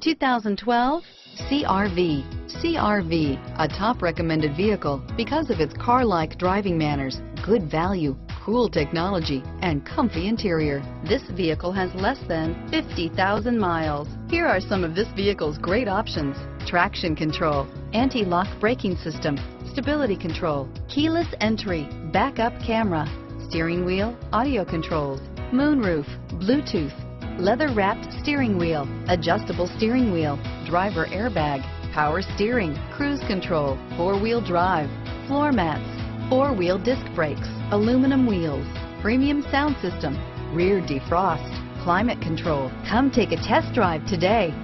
2012 CRV. CRV, a top recommended vehicle because of its car-like driving manners, good value, cool technology, and comfy interior. This vehicle has less than 50,000 miles. Here are some of this vehicle's great options. Traction control, anti-lock braking system, stability control, keyless entry, backup camera, steering wheel, audio controls, moonroof, Bluetooth, leather-wrapped steering wheel, adjustable steering wheel, driver airbag, power steering, cruise control, four-wheel drive, floor mats, four-wheel disc brakes, aluminum wheels, premium sound system, rear defrost, climate control. Come take a test drive today.